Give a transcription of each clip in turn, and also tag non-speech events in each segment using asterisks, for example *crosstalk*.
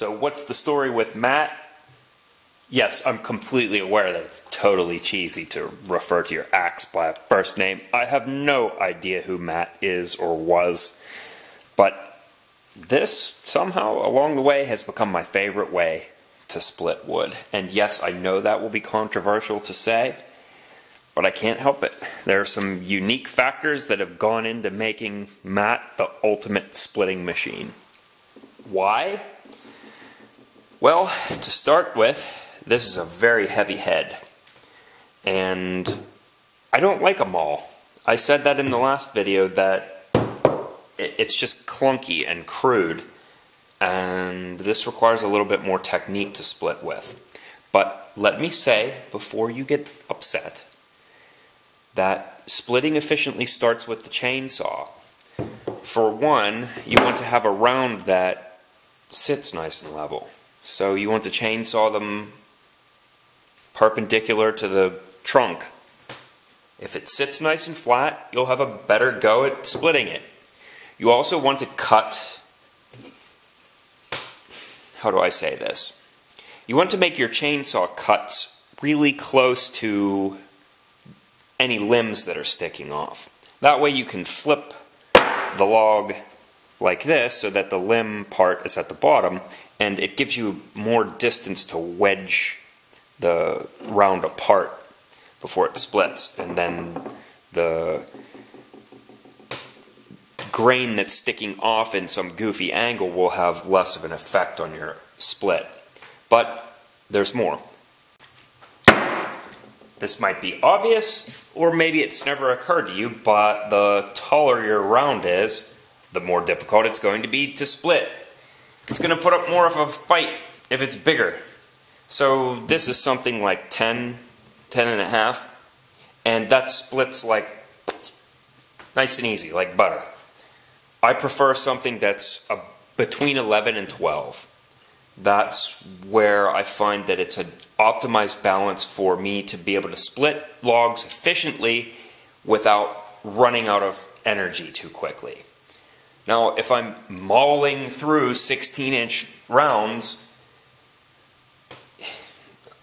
So what's the story with Matt? Yes, I'm completely aware that it's totally cheesy to refer to your axe by a first name. I have no idea who Matt is or was, but this somehow along the way has become my favorite way to split wood. And yes, I know that will be controversial to say, but I can't help it. There are some unique factors that have gone into making Matt the ultimate splitting machine. Why? Well, to start with, this is a very heavy head. And I don't like them all. I said that in the last video that it's just clunky and crude and this requires a little bit more technique to split with. But let me say, before you get upset, that splitting efficiently starts with the chainsaw. For one, you want to have a round that sits nice and level. So you want to chainsaw them perpendicular to the trunk. If it sits nice and flat, you'll have a better go at splitting it. You also want to cut how do I say this? You want to make your chainsaw cuts really close to any limbs that are sticking off. That way you can flip the log like this so that the limb part is at the bottom and it gives you more distance to wedge the round apart before it splits and then the grain that's sticking off in some goofy angle will have less of an effect on your split. But there's more. This might be obvious, or maybe it's never occurred to you, but the taller your round is, the more difficult it's going to be to split. It's going to put up more of a fight if it's bigger. So this is something like 10, 10 and a half, and that splits like nice and easy, like butter. I prefer something that's a, between 11 and 12. That's where I find that it's an optimized balance for me to be able to split logs efficiently without running out of energy too quickly. Now, if I'm mauling through 16 inch rounds,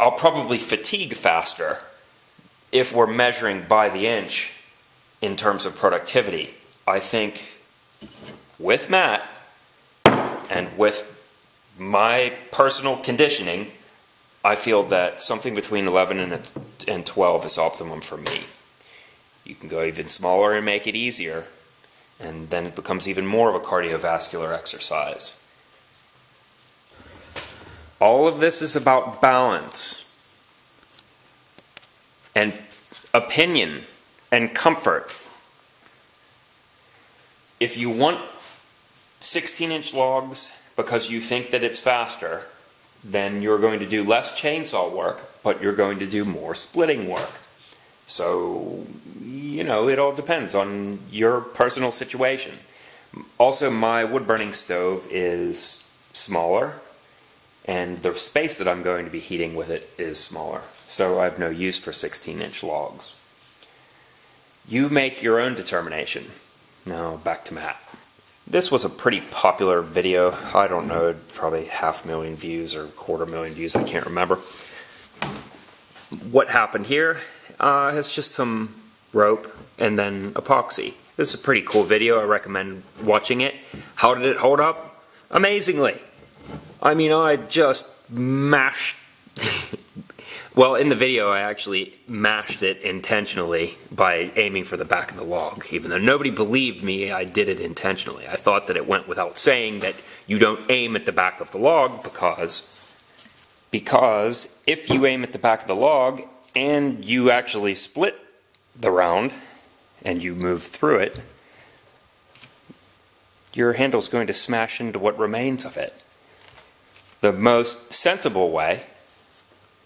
I'll probably fatigue faster if we're measuring by the inch in terms of productivity. I think with Matt and with my personal conditioning, I feel that something between 11 and, and 12 is optimum for me. You can go even smaller and make it easier, and then it becomes even more of a cardiovascular exercise. All of this is about balance and opinion and comfort if you want 16 inch logs because you think that it's faster, then you're going to do less chainsaw work, but you're going to do more splitting work. So, you know, it all depends on your personal situation. Also, my wood burning stove is smaller, and the space that I'm going to be heating with it is smaller. So, I have no use for 16 inch logs. You make your own determination. Now back to Matt. This was a pretty popular video. I don't know, probably half a million views or quarter million views, I can't remember. What happened here uh, just some rope and then epoxy. This is a pretty cool video. I recommend watching it. How did it hold up? Amazingly. I mean, I just mashed *laughs* well, in the video, I actually mashed it intentionally by aiming for the back of the log. Even though nobody believed me, I did it intentionally. I thought that it went without saying that you don't aim at the back of the log because because if you aim at the back of the log and you actually split the round and you move through it, your handle's going to smash into what remains of it. The most sensible way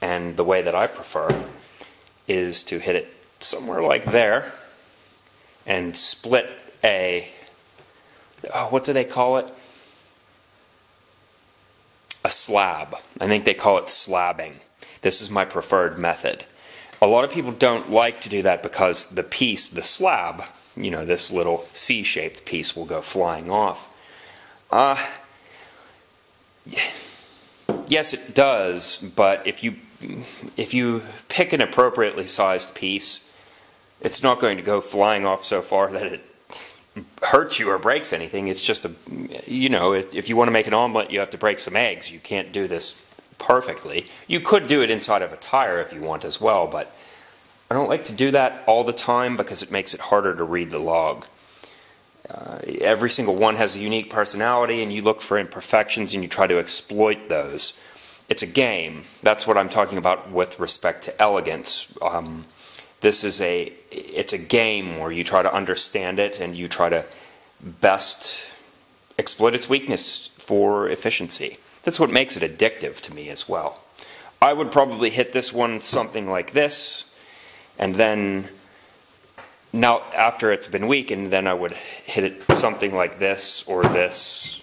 and the way that I prefer is to hit it somewhere like there and split a, oh, what do they call it? A slab. I think they call it slabbing. This is my preferred method. A lot of people don't like to do that because the piece, the slab, you know, this little C-shaped piece will go flying off. Uh, Yes, it does, but if you if you pick an appropriately sized piece, it's not going to go flying off so far that it hurts you or breaks anything. It's just a, you know, if, if you want to make an omelet, you have to break some eggs. You can't do this perfectly. You could do it inside of a tire if you want as well, but I don't like to do that all the time because it makes it harder to read the log. Uh, every single one has a unique personality, and you look for imperfections and you try to exploit those. It's a game. That's what I'm talking about with respect to elegance. Um, this is a it's a game where you try to understand it and you try to best exploit its weakness for efficiency. That's what makes it addictive to me as well. I would probably hit this one something like this, and then now after it's been weakened, then I would hit it something like this or this.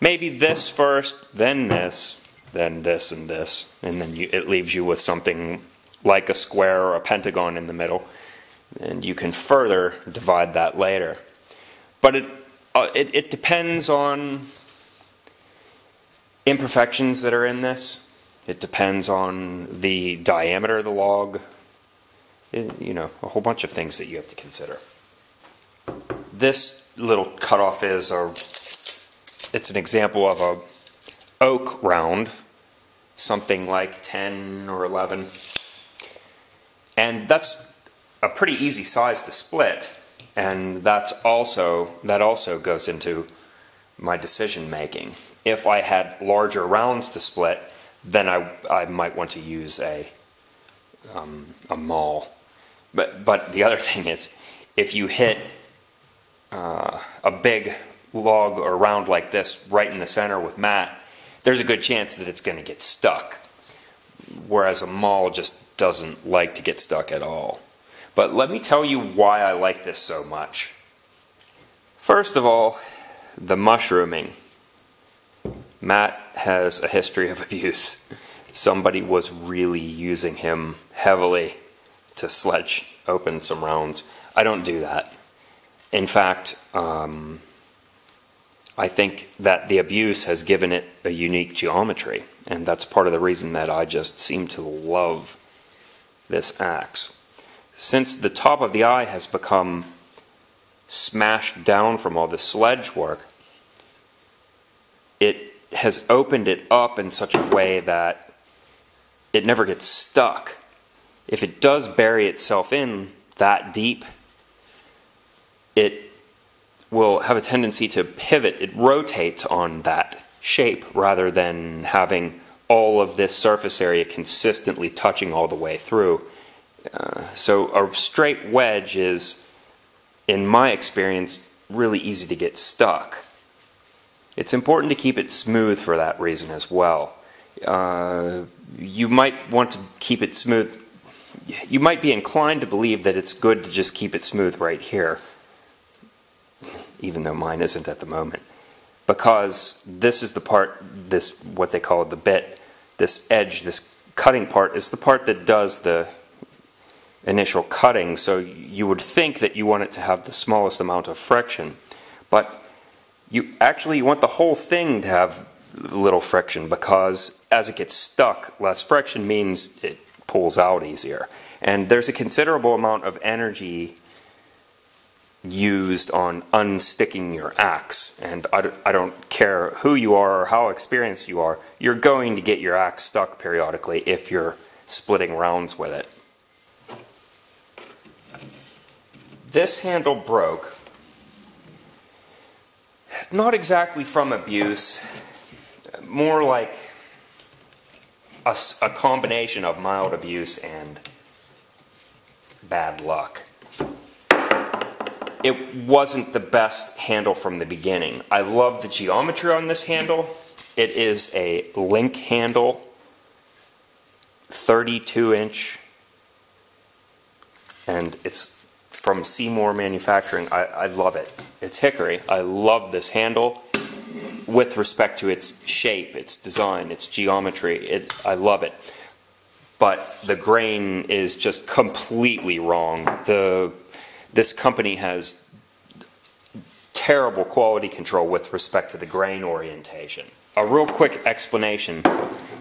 Maybe this first, then this, then this and this, and then you, it leaves you with something like a square or a pentagon in the middle. And you can further divide that later. But it, uh, it, it depends on imperfections that are in this. It depends on the diameter of the log, you know, a whole bunch of things that you have to consider. This little cutoff is a, it's an example of a oak round, something like 10 or 11. And that's a pretty easy size to split. And that's also, that also goes into my decision making. If I had larger rounds to split, then I, I might want to use a, um, a maul. But, but the other *laughs* thing is, if you hit uh, a big log or round like this right in the center with Matt, there's a good chance that it's going to get stuck. Whereas a maul just doesn't like to get stuck at all. But let me tell you why I like this so much. First of all, the mushrooming. Matt has a history of *laughs* abuse. Somebody was really using him heavily to sledge open some rounds. I don't do that. In fact, um, I think that the abuse has given it a unique geometry, and that's part of the reason that I just seem to love this axe. Since the top of the eye has become smashed down from all the sledge work, it has opened it up in such a way that it never gets stuck if it does bury itself in that deep, it will have a tendency to pivot. It rotates on that shape rather than having all of this surface area consistently touching all the way through. Uh, so a straight wedge is, in my experience, really easy to get stuck. It's important to keep it smooth for that reason as well. Uh, you might want to keep it smooth you might be inclined to believe that it's good to just keep it smooth right here, even though mine isn't at the moment. Because this is the part, this what they call the bit, this edge, this cutting part is the part that does the initial cutting. So you would think that you want it to have the smallest amount of friction, but you actually want the whole thing to have little friction because as it gets stuck, less friction means it pulls out easier. And there's a considerable amount of energy used on unsticking your axe. And I, I don't care who you are or how experienced you are, you're going to get your axe stuck periodically if you're splitting rounds with it. This handle broke. Not exactly from abuse, more like a, a combination of mild abuse and bad luck. It wasn't the best handle from the beginning. I love the geometry on this handle. It is a link handle, 32 inch, and it's from Seymour Manufacturing. I, I love it. It's hickory. I love this handle with respect to its shape, its design, its geometry. It, I love it. But the grain is just completely wrong. The, this company has terrible quality control with respect to the grain orientation. a real quick explanation.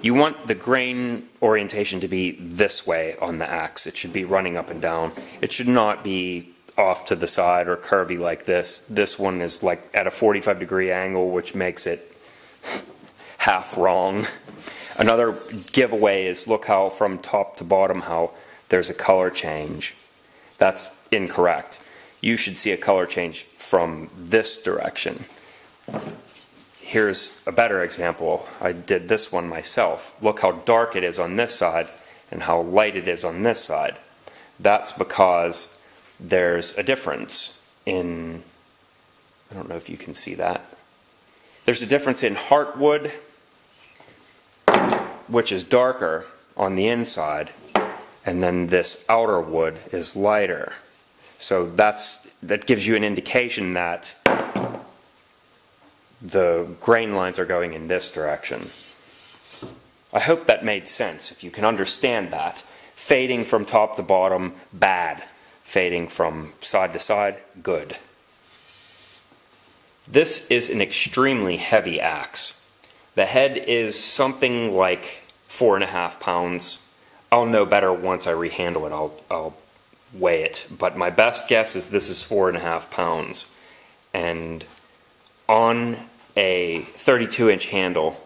You want the grain orientation to be this way on the axe. It should be running up and down. It should not be off to the side or curvy like this. This one is like at a 45 degree angle, which makes it *laughs* half wrong. Another giveaway is look how from top to bottom how there's a color change. That's incorrect. You should see a color change from this direction. Here's a better example. I did this one myself. Look how dark it is on this side and how light it is on this side. That's because there's a difference in, I don't know if you can see that. There's a difference in heartwood, which is darker on the inside, and then this outer wood is lighter. So that's that gives you an indication that the grain lines are going in this direction. I hope that made sense. If you can understand that, fading from top to bottom, bad. Fading from side to side, good. This is an extremely heavy axe. The head is something like four and a half pounds. I'll know better once I rehandle it. I'll, I'll weigh it. But my best guess is this is four and a half pounds. And on a 32 inch handle,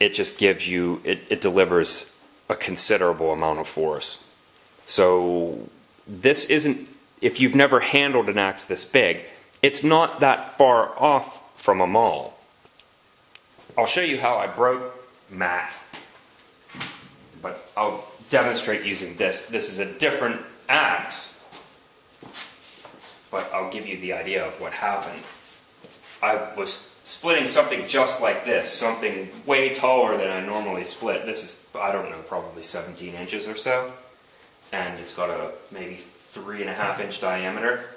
it just gives you, it, it delivers a considerable amount of force. So this isn't, if you've never handled an axe this big, it's not that far off from a maul. I'll show you how I broke Matt, but I'll demonstrate using this. This is a different axe, but I'll give you the idea of what happened. I was splitting something just like this, something way taller than I normally split. This is, I don't know, probably 17 inches or so. And it's got a maybe three and a half inch diameter.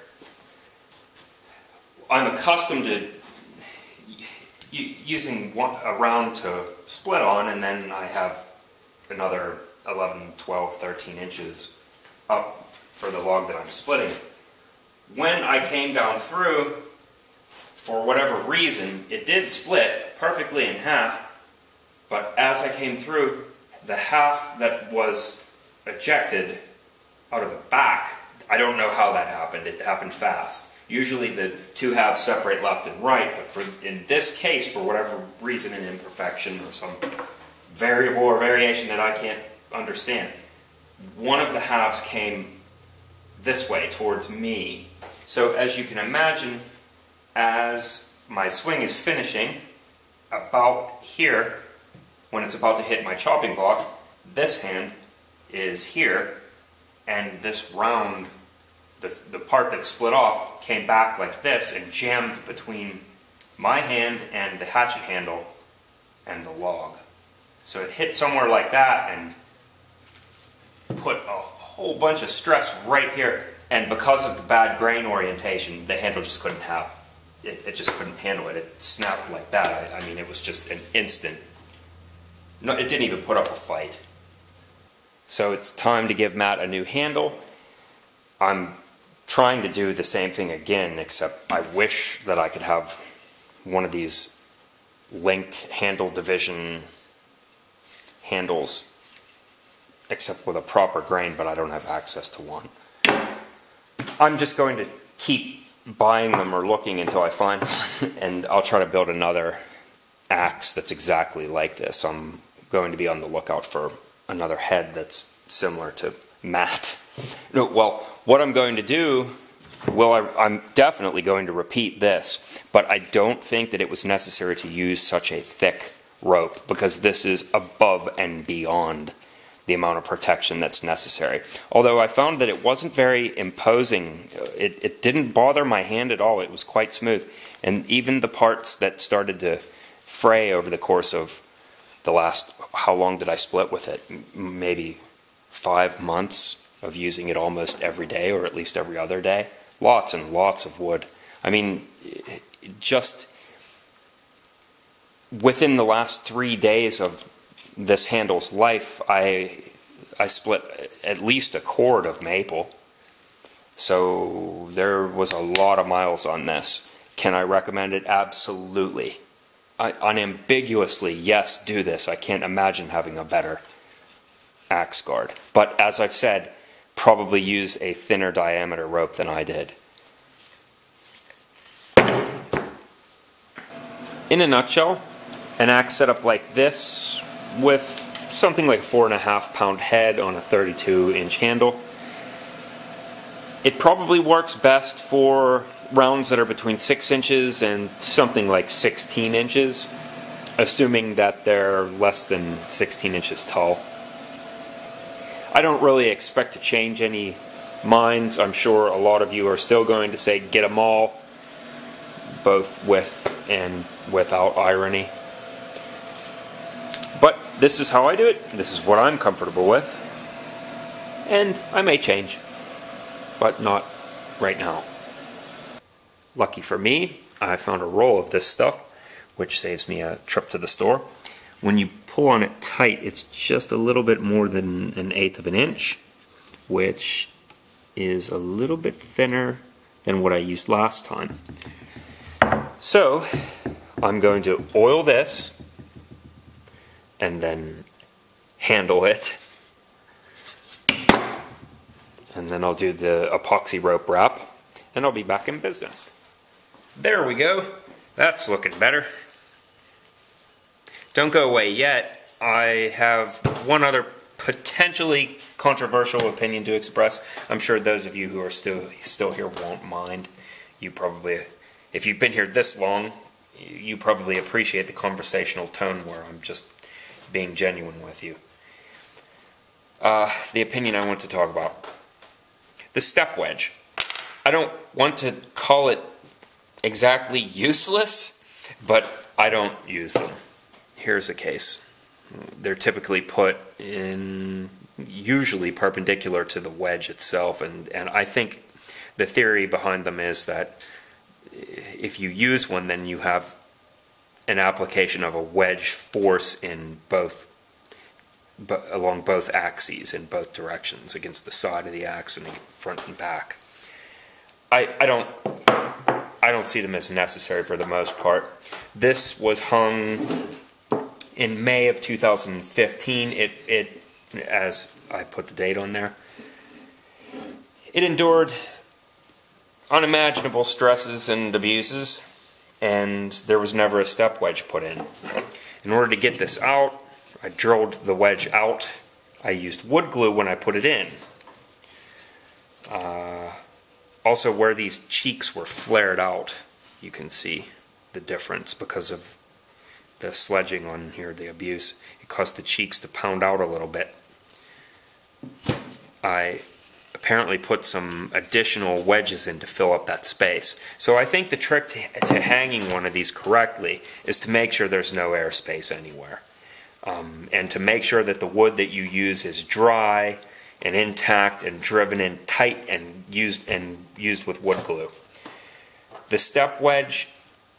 I'm accustomed to using one, a round to split on, and then I have another 11, 12, 13 inches up for the log that I'm splitting. When I came down through, for whatever reason, it did split perfectly in half, but as I came through, the half that was ejected out of the back, I don't know how that happened. It happened fast. Usually the two halves separate left and right, but for, in this case, for whatever reason, an imperfection or some variable or variation that I can't understand, one of the halves came this way towards me. So as you can imagine, as my swing is finishing, about here, when it's about to hit my chopping block, this hand is here, and this round the, the part that split off came back like this and jammed between my hand and the hatchet handle and the log. So it hit somewhere like that and put a whole bunch of stress right here. And because of the bad grain orientation, the handle just couldn't have it. It just couldn't handle it. It snapped like that. I, I mean, it was just an instant. No, it didn't even put up a fight. So it's time to give Matt a new handle. I'm trying to do the same thing again, except I wish that I could have one of these link handle division handles, except with a proper grain, but I don't have access to one. I'm just going to keep buying them or looking until I find one, *laughs* and I'll try to build another axe that's exactly like this. I'm going to be on the lookout for another head that's similar to Matt. No, well, what I'm going to do, well, I, am definitely going to repeat this, but I don't think that it was necessary to use such a thick rope because this is above and beyond the amount of protection that's necessary. Although I found that it wasn't very imposing, it, it didn't bother my hand at all. It was quite smooth. And even the parts that started to fray over the course of the last, how long did I split with it? Maybe five months of using it almost every day or at least every other day. Lots and lots of wood. I mean, just within the last three days of this handle's life, I I split at least a cord of maple. So there was a lot of miles on this. Can I recommend it? Absolutely. I, unambiguously, yes, do this. I can't imagine having a better axe guard. But as I've said, probably use a thinner diameter rope than I did. In a nutshell, an axe setup like this with something like four and a half pound head on a 32 inch handle. It probably works best for rounds that are between 6 inches and something like 16 inches, assuming that they're less than 16 inches tall. I don't really expect to change any minds. I'm sure a lot of you are still going to say get them all, both with and without irony. But this is how I do it. This is what I'm comfortable with. And I may change, but not right now. Lucky for me, I found a roll of this stuff, which saves me a trip to the store. When you pull on it tight, it's just a little bit more than an eighth of an inch, which is a little bit thinner than what I used last time. So, I'm going to oil this and then handle it. And then I'll do the epoxy rope wrap and I'll be back in business. There we go. That's looking better. Don't go away yet. I have one other potentially controversial opinion to express. I'm sure those of you who are still still here won't mind. You probably, if you've been here this long, you probably appreciate the conversational tone where I'm just being genuine with you. Uh, the opinion I want to talk about. The step wedge. I don't want to call it exactly useless, but I don't use them. Here's a case. They're typically put in usually perpendicular to the wedge itself, and, and I think the theory behind them is that if you use one, then you have an application of a wedge force in both along both axes in both directions against the side of the axe and the front and back. I, I don't I don't see them as necessary for the most part. This was hung in May of 2015. It, it, as I put the date on there, it endured unimaginable stresses and abuses, and there was never a step wedge put in. In order to get this out, I drilled the wedge out. I used wood glue when I put it in. Uh, also, where these cheeks were flared out, you can see the difference because of the sledging on here, the abuse. It caused the cheeks to pound out a little bit. I apparently put some additional wedges in to fill up that space. So I think the trick to, to hanging one of these correctly is to make sure there's no airspace anywhere. Um, and to make sure that the wood that you use is dry and intact and driven in tight and used and used with wood glue. The step wedge,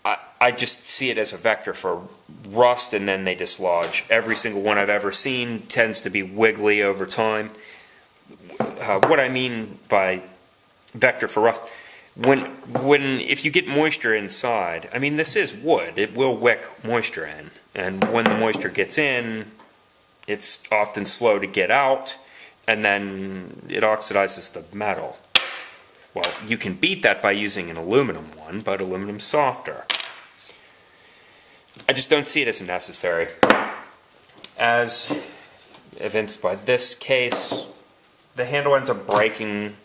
I, I just see it as a vector for rust and then they dislodge. Every single one I've ever seen tends to be wiggly over time. Uh, what I mean by vector for rust, when when if you get moisture inside, I mean this is wood, it will wick moisture in, and when the moisture gets in, it's often slow to get out and then it oxidizes the metal. Well, you can beat that by using an aluminum one, but aluminum's softer. I just don't see it as necessary. As evinced by this case, the handle ends up breaking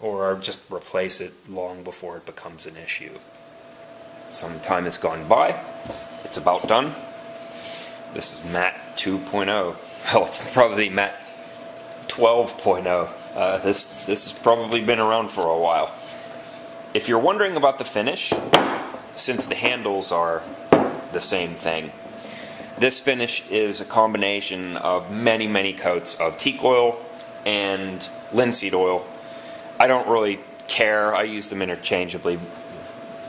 or just replace it long before it becomes an issue. Some time has gone by. It's about done. This is Matt 2.0. *laughs* Well, it's probably Matt 12.0. Uh, this this has probably been around for a while. If you're wondering about the finish, since the handles are the same thing, this finish is a combination of many many coats of teak oil and linseed oil. I don't really care. I use them interchangeably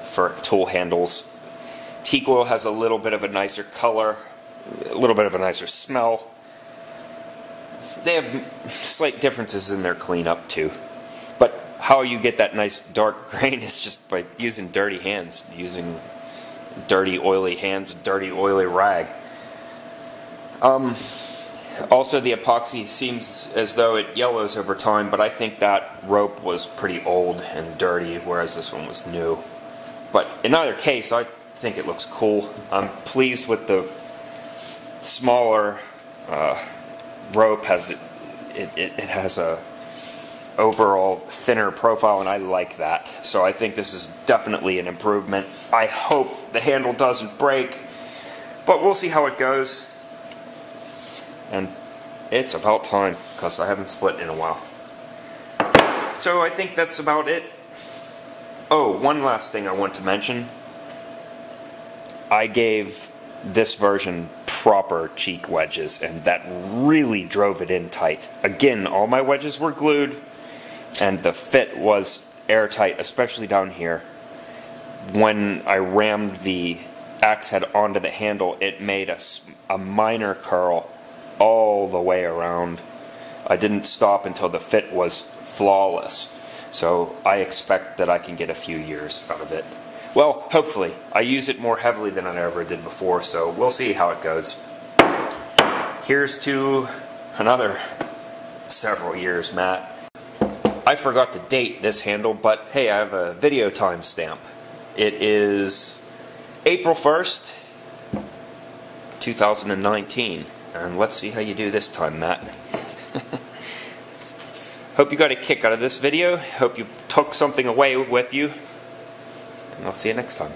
for tool handles. Teak oil has a little bit of a nicer color, a little bit of a nicer smell they have slight differences in their cleanup too. But how you get that nice dark *laughs* grain is just by using dirty hands, using dirty, oily hands, dirty, oily rag. Um, also, the epoxy seems as though it yellows over time, but I think that rope was pretty old and dirty, whereas this one was new. But in either case, I think it looks cool. I'm pleased with the smaller uh, rope. Has it, it, it has a overall thinner profile, and I like that. So I think this is definitely an improvement. I hope the handle doesn't break, but we'll see how it goes. And it's about time, because I haven't split in a while. So I think that's about it. Oh, one last thing I want to mention. I gave this version proper cheek wedges, and that really drove it in tight. Again, all my wedges were glued, and the fit was airtight, especially down here. When I rammed the axe head onto the handle, it made a, a minor curl all the way around. I didn't stop until the fit was flawless. So I expect that I can get a few years out of it. Well, hopefully. I use it more heavily than I ever did before, so we'll see how it goes. Here's to another several years, Matt. I forgot to date this handle, but hey, I have a video timestamp. It is April 1st, 2019. And let's see how you do this time, Matt. *laughs* Hope you got a kick out of this video. Hope you took something away with you. And I'll see you next time.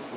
*laughs*